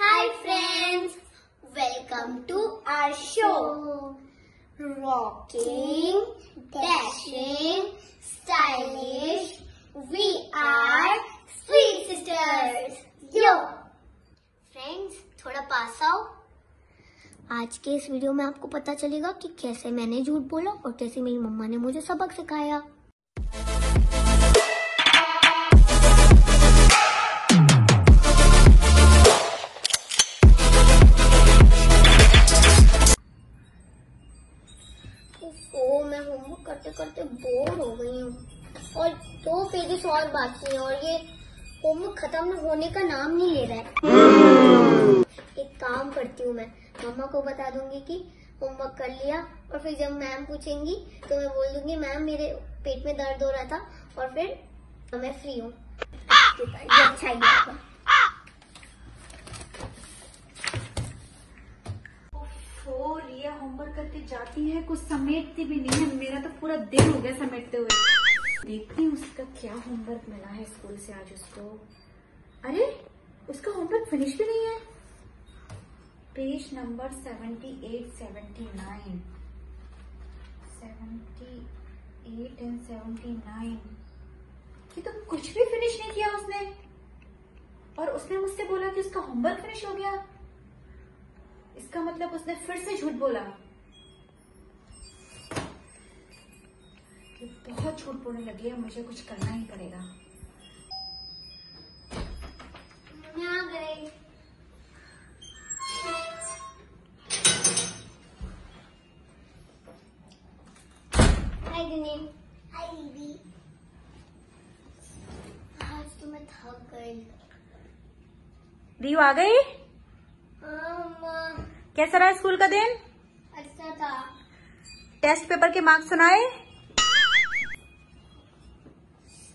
Hi friends, welcome to our show. Rocking, dashing, stylish, we are Sweet Sisters. Yo! Friends थोड़ा पास आओ आज के इस वीडियो में आपको पता चलेगा कि कैसे मैंने झूठ बोला और कैसे मेरी मम्मा ने मुझे सबक सिखाया ओ मैं होमवर्क करते करते बोर हो गई हूँ। और दो पेजेस और बाकी हैं, और ये होमवर्क खत्म होने का नाम नहीं ले रहा है। एक काम करती हूँ मैं, मम्मा को बता दूँगी कि होमवर्क कर लिया, और फिर जब मैम पूछेंगी तो मैं बोल दूँगी मैम मेरे पेट में दर्द हो रहा था, और फिर मैं फ्री हूँ। अच्छा रिया होमवर्क करके जाती है, कुछ समेटती भी नहीं है। मेरा तो पूरा दिन हो गया समेटते हुए। देखती हूँ उसका क्या होमवर्क मिला है स्कूल से आज उसको। अरे, उसका होमवर्क फिनिश भी नहीं है। Page number seventy eight seventy nine seventy eight and seventy nine ये तो कुछ भी फिनिश नहीं किया उसने। और उसने मुझसे बोला कि उसका होमवर्क फिनिश हो गया। इसका मतलब उसने फिर से झूठ बोला। ये बहुत झूठ बोलने लगी है मुझे कुछ करना ही पड़ेगा। आज तो मैं थक गई। रियू आ गई? कैसा रहा स्कूल का दिन? अच्छा था। टेस्ट पेपर के मार्क्स सुनाए?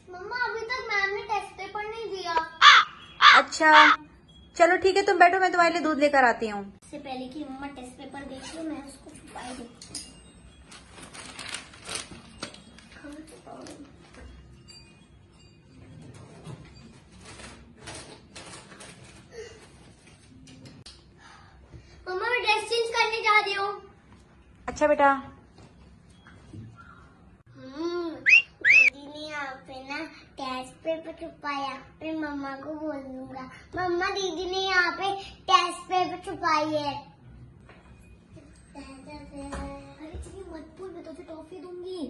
मम्मा अभी तक मैम ने टेस्ट पेपर नहीं दिया। अच्छा चलो ठीक है तुम बैठो मैं तुम्हारे लिए दूध लेकर आती हूँ। इससे पहले की मम्मा टेस्ट पेपर देख लो मैं उसको छुपाई देती हूँ। अच्छा बेटा? हम्म, दीदी ने यहाँ पे ना टेस्ट पेपर छुपाया फिर मम्मा को बोलूँगा मम्मा दीदी ने यहाँ पे टेस्ट पेपर छुपाई है। अरे चलिए मत बोल मैं तो फिर टॉफी दूँगी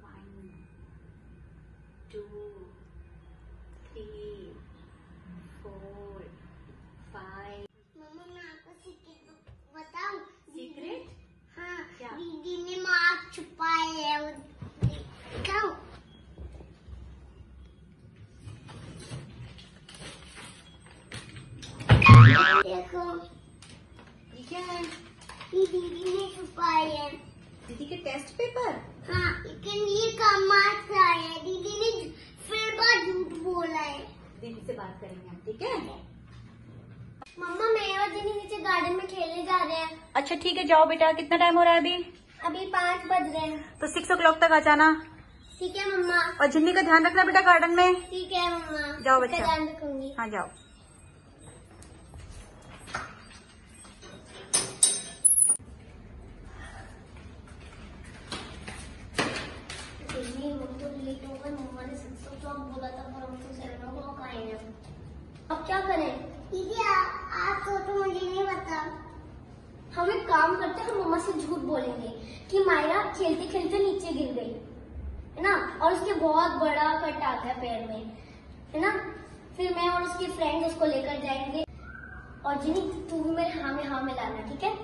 वन टू दीदी ने छुपाए है दीदी के टेस्ट पेपर हाँ लेकिन ये कम मार्क्स आए हैं। दीदी ने फिर बार झूठ बोला है। दीदी से बात करेंगे हम ठीक है? मम्मा मैं और दीदी नीचे गार्डन में खेलने जा रहे हैं। अच्छा ठीक है जाओ बेटा कितना टाइम हो रहा है अभी? अभी पाँच बज रहे हैं। तो सिक्स ओ क्लॉक तक आ जाना। ठीक है मम्मा। और जिन्नी का ध्यान रखना बेटा गार्डन में? ठीक है मम्मा। जाओ बच्चा। ध्यान रखूँगी। हाँ जाओ दीदी हम तो लेट हो गए मम्मा ने सिक्स ओ क्लॉक बोला था पर हम तो सेवन ओ क्लॉक आए हैं अब क्या करें? दीदी आज तो तो मुझे नहीं पता। हम एक काम करते हैं हम मम्मा से झूठ बोलेंगे कि मायरा खेलते खेलते नीचे गिर गई है ना? और उसके बहुत बड़ा कट आ गया पैर में है ना? फिर मैं और उसकी फ्रेंड उसको लेकर जाएँगे। और जिनी तू भी मेरे हाँ में हाँ में लाना ठीक है?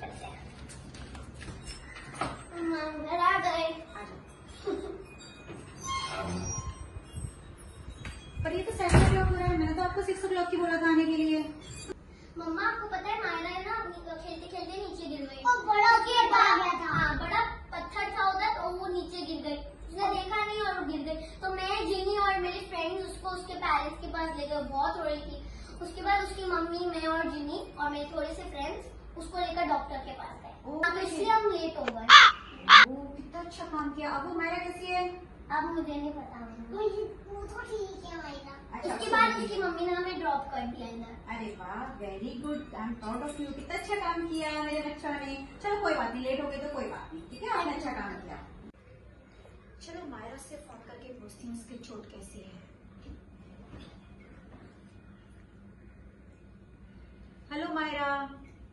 चलते हैं। घर आ गए। पर ये तो सेवन आपको सिक्स ओ क्लॉक की बोला था आने के लिए। मम्मा आपको पता है मायरा है ना खेलते खेलते नीचे गिर गई। और बड़ा गेट आ गया था। हाँ बड़ा पत्थर था उधर और वो नीचे गिर गई। उसने देखा नहीं और वो गिर गई। तो मैं जिनी और मेरी फ्रेंड्स उसको उसके पेरेंट्स के पास ले गए बहुत रो रही थी। उसके बाद उसकी मम्मी मैं और जिनी और मेरे थोड़े से फ्रेंड्स उसको लेकर डॉक्टर के पास गए। तो इसलिए हम लेट हो गए। कितना अच्छा काम किया। अब वो मायरा कैसी है? अब मुझे नहीं पता वो तो ठीक है मायरा अच्छा, उसके अच्छा, बाद उसकी मम्मी ने हमें ड्रॉप कर दिया इधर। अरे वाह very good I am proud of you कितना अच्छा काम किया मेरे बच्चों ने। चलो कोई बात नहीं लेट हो गए तो कोई बात नहीं ठीक है? आपने अच्छा काम किया। चलो मायरा से फ़ोन करके पूछती हूँ उसकी चोट कैसी है? हेलो मायरा।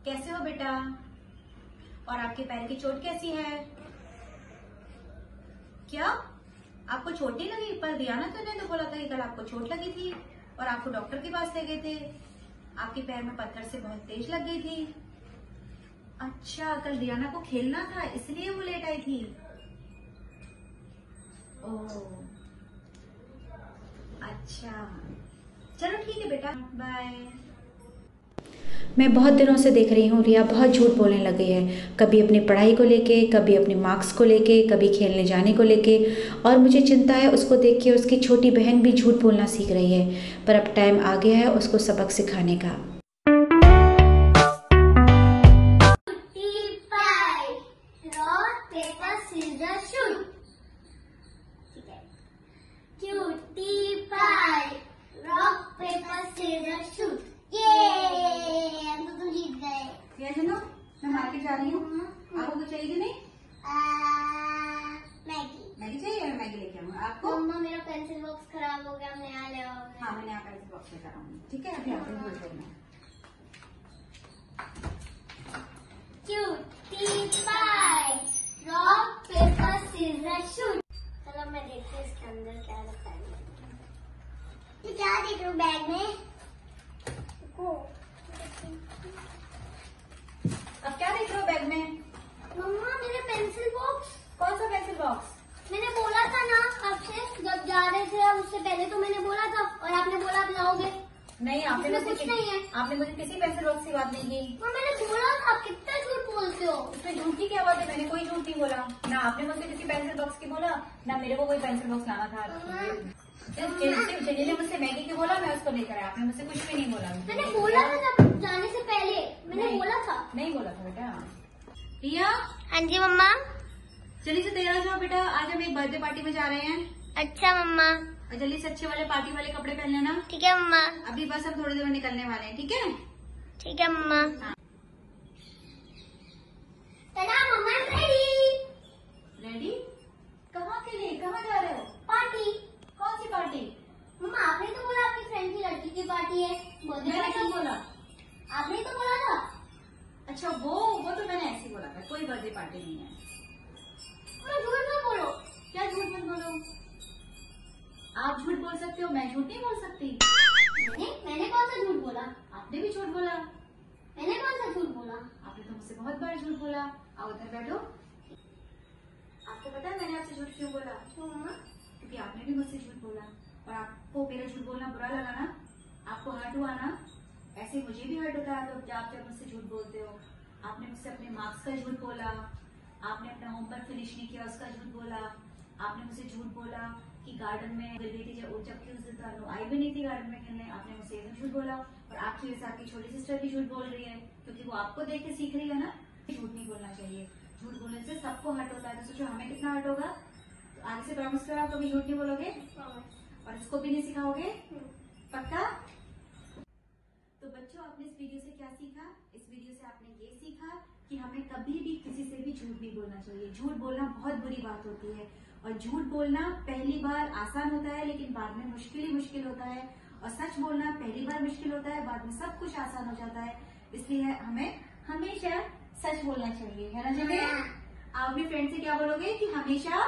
कैसे हो बेटा? और आपके पैर की चोट कैसी है? क्या? आपको चोट नहीं लगी? पर दिया ना तूने तो बोला था कि कल आपको चोट लगी थी और आपको डॉक्टर के पास ले गए थे। आपके पैर में पत्थर से बहुत तेज लग गई थी। अच्छा कल दियाना को खेलना था, इसलिए वो लेट आई थी। ओह अच्छा। चलो ठीक है बेटा बाय मैं बहुत दिनों से देख रही हूँ, रिया बहुत झूठ बोलने लगी है। कभी अपनी पढ़ाई को लेके, कभी अपने मार्क्स को लेके, कभी खेलने जाने को लेके। और मुझे चिंता है उसको देख के उसकी छोटी बहन भी झूठ बोलना सीख रही है। पर अब टाइम आ गया है उसको सबक सिखाने का। लेकर आऊँगी ठीक है अभी आपको बोल देना हूँ। क्या क्या देख रहा हूँ बैग में देखो अब क्या देख रहे हो बैग में मम्मा मेरे पेंसिल बॉक्स कौन सा पेंसिल बॉक्स मैंने बोला था ना आपसे जब जा रहे थे उससे पहले तो मैंने बोला था और आपने बोला आप लाओगे नहीं आपने इसमें मुझसे कुछ नहीं है। आपने मुझे किसी पेंसिल बॉक्स की बात नहीं की। मैंने बोला था आप कितना झूठ बोलते हो? उसमें झूठ की क्या बात है मैंने कोई झूठ नहीं बोला। ना आपने मुझसे किसी पेंसिल बॉक्स की बोला ना मेरे को कोई पेंसिल बॉक्स लाना था। ने मुझसे मैगी की बोला मैं उसको लेकर आया। आपने मुझसे कुछ भी नहीं बोला। मैंने बोला था जब जाने से पहले। मैंने बोला था। नहीं बोला था बेटा। रिया? हाँ जी मम्मा। जल्दी से तैयार हो जाओ बेटा आज हम एक बर्थडे पार्टी में जा रहे हैं। अच्छा मम्मा। और जल्दी से अच्छे वाले पार्टी वाले कपड़े पहन लेना। ठीक है अम्मा। अभी बस हम थोड़ी देर में निकलने वाले हैं ठीक है? ठीक है अम्मा। tada मम्मा रेडी रेडी कहाँ के लिए कहाँ जा रहे हो पार्टी कौन सी पार्टी मम्मा आपने तो बोला आपकी फ्रेंड की लड़की की पार्टी है बर्थडे मैंने पार्टी कब बोला आपने ही तो बोला था अच्छा वो वो तो मैंने ऐसे ही बोला था कोई बर्थडे पार्टी नहीं है मैं झूठ मत बोलो क्या झूठ मत बोलो आप झूठ बोल सकते हो मैं झूठ नहीं बोल सकती मैंने मैंने कौन सा झूठ बोला आपने भी झूठ बोला मैंने कौन सा झूठ बोला आपने तो मुझसे बार झूठ बोला? आओ उधर बैठो। आपको पता है मैंने आपसे झूठ क्यों बोला? क्यों, मम्मा? क्योंकि आपने भी मुझसे झूठ बोला। और आपको मेरा झूठ बोलना बुरा लगा ना? आपको हर्ट हुआ ना? ऐसे मुझे भी हर्ट होता है तो जब आप जब मुझसे झूठ बोलते हो? आपने मुझसे अपने मार्क्स का झूठ बोला। आपने अपना होमवर्क फिनिश नहीं किया, उसका झूठ बोला। आपने मुझसे झूठ बोला कि गार्डन में गई थी जब जबकि उस दिन तो आई भी नहीं थी गार्डन में खेलने आपने मुझसे झूठ बोला। और आपकी वजह से आपकी छोटी सिस्टर भी झूठ बोल रही है, क्योंकि वो आपको देख के सीख रही है ना? झूठ नहीं बोलना चाहिए। झूठ बोलने से सबको हर्ट होता है। तो सोचो, हमें कितना हर्ट होगा? तो आगे से प्रॉमिस करो, आप कभी झूठ नहीं बोलोगे? और इसको भी नहीं सिखाओगे? पक्का? तो बच्चों, आपने इस वीडियो से क्या सीखा? इस वीडियो से आपने ये सीखा कि हमें कभी भी किसी से भी झूठ नहीं बोलना चाहिए। झूठ बोलना बहुत बुरी बात होती है। और झूठ बोलना पहली बार आसान होता है, लेकिन बाद में मुश्किल ही मुश्किल होता है। और सच बोलना पहली बार मुश्किल होता है, बाद में सब कुछ आसान हो जाता है। इसलिए हमें हमेशा सच बोलना चाहिए है ना जने आप भी फ्रेंड से क्या बोलोगे कि हमेशा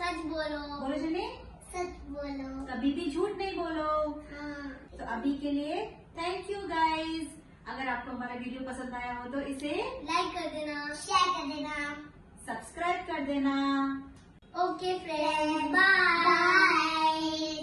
सच बोलो। बोलो जने सच बोलो। कभी भी झूठ नहीं बोलो। हाँ। तो अभी के लिए थैंक यू गाइस अगर आपको हमारा वीडियो पसंद आया हो तो इसे लाइक कर देना। शेयर कर देना। सब्सक्राइब कर देना। Okay friend bye